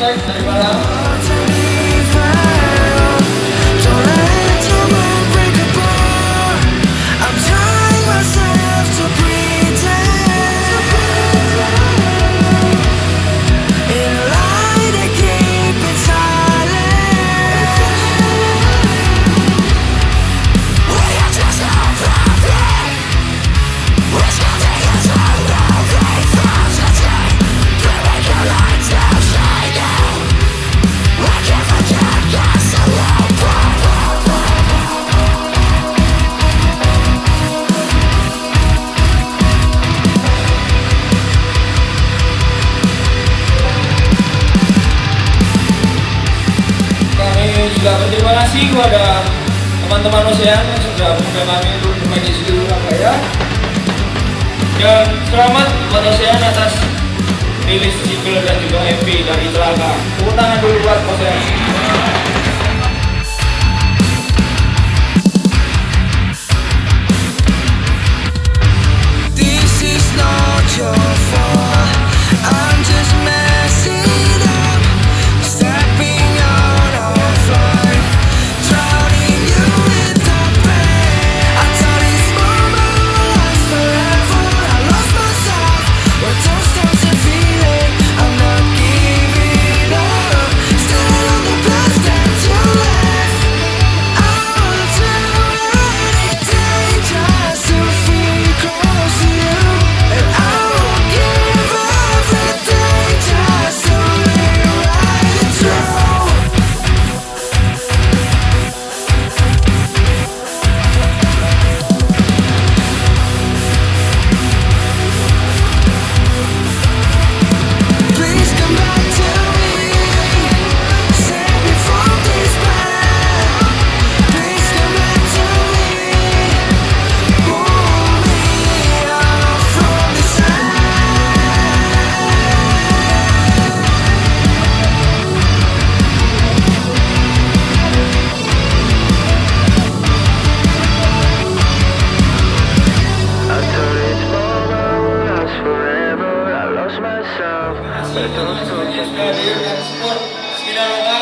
Thank you. juga berterima kasih kepada teman-teman Ocean yang sudah mengundang kami untuk bermain di studio Surabaya. Dan selamat buat Ocean atas rilis single dan juga EP dari Telaga. Tepuk tangan dulu buat Ocean. Yeah.